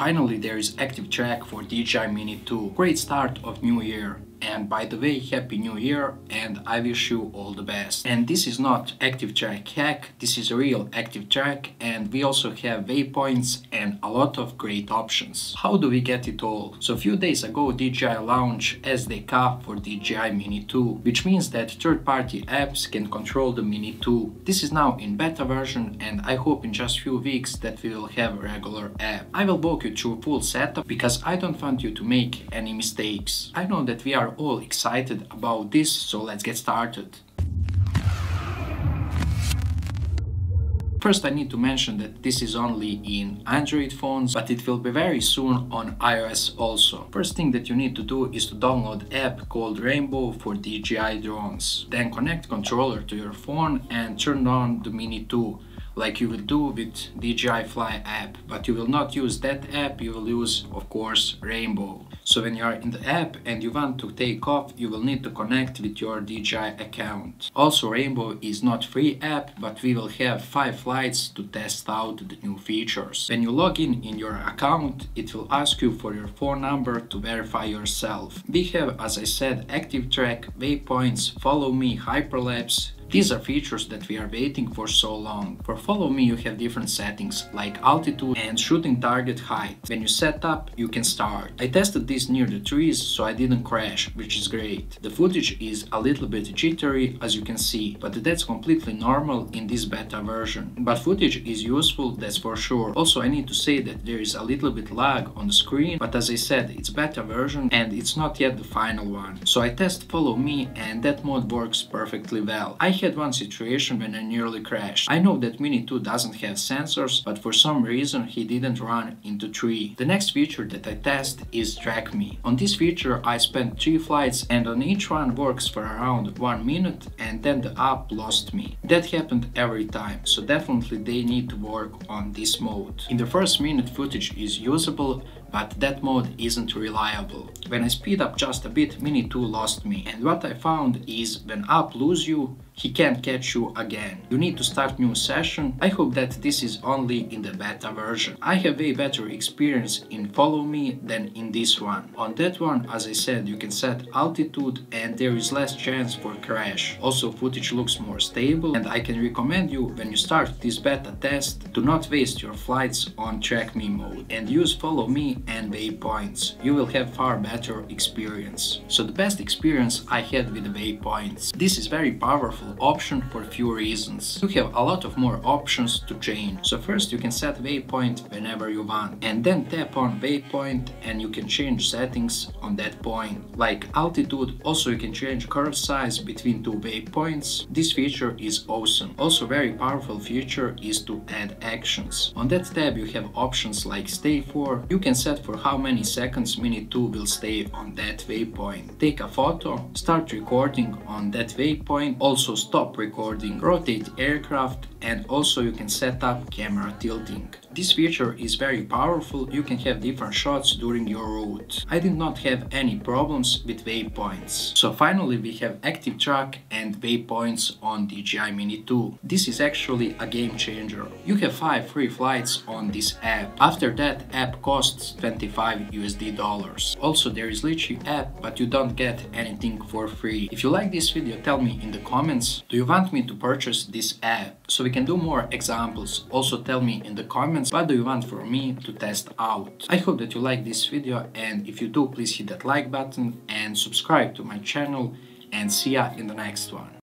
Finally, there is active track for DJI Mini 2. Great start of new year. And by the way, Happy New Year and I wish you all the best. And this is not active track hack, this is a real active track and we also have waypoints and a lot of great options. How do we get it all? So a few days ago DJI launched SDK for DJI Mini 2, which means that third-party apps can control the Mini 2. This is now in beta version and I hope in just few weeks that we will have a regular app. I will walk you through full setup because I don't want you to make any mistakes. I know that we are all excited about this, so let's get started. First I need to mention that this is only in Android phones, but it will be very soon on iOS also. First thing that you need to do is to download app called Rainbow for DJI drones. Then connect controller to your phone and turn on the Mini 2 like you will do with DJI Fly app, but you will not use that app, you will use of course Rainbow. So when you are in the app and you want to take off, you will need to connect with your DJI account. Also Rainbow is not free app, but we will have 5 flights to test out the new features. When you log in in your account, it will ask you for your phone number to verify yourself. We have, as I said, active track, waypoints, follow me, hyperlapse, these are features that we are waiting for so long. For follow me you have different settings like altitude and shooting target height. When you set up you can start. I tested this near the trees so I didn't crash, which is great. The footage is a little bit jittery as you can see, but that's completely normal in this beta version. But footage is useful, that's for sure. Also I need to say that there is a little bit lag on the screen, but as I said it's beta version and it's not yet the final one. So I test follow me and that mode works perfectly well. I had one situation when I nearly crashed. I know that Mini 2 doesn't have sensors, but for some reason he didn't run into tree. The next feature that I test is Track Me. On this feature I spent 3 flights and on each one works for around 1 minute and then the app lost me. That happened every time, so definitely they need to work on this mode. In the first minute footage is usable, but that mode isn't reliable. When I speed up just a bit, Mini 2 lost me, and what I found is when app lose you, he can't catch you again. You need to start new session. I hope that this is only in the beta version. I have way better experience in follow me than in this one. On that one, as I said, you can set altitude and there is less chance for crash. Also footage looks more stable and I can recommend you when you start this beta test to not waste your flights on track me mode and use follow me and waypoints. You will have far better experience. So the best experience I had with the waypoints. This is very powerful option for few reasons. You have a lot of more options to change. So first you can set waypoint whenever you want and then tap on waypoint and you can change settings on that point. Like altitude, also you can change curve size between two waypoints. This feature is awesome. Also very powerful feature is to add actions. On that tab you have options like stay for. You can set for how many seconds Mini 2 will stay on that waypoint. Take a photo, start recording on that waypoint, also stop recording, rotate aircraft and also you can set up camera tilting. This feature is very powerful, you can have different shots during your route. I did not have any problems with waypoints. So finally we have active track and waypoints on DJI Mini 2. This is actually a game changer. You have 5 free flights on this app. After that app costs 25 USD dollars. Also there is Litchi app but you don't get anything for free. If you like this video tell me in the comments do you want me to purchase this app so we can do more examples. Also tell me in the comments comments what do you want for me to test out. I hope that you like this video and if you do please hit that like button and subscribe to my channel and see ya in the next one.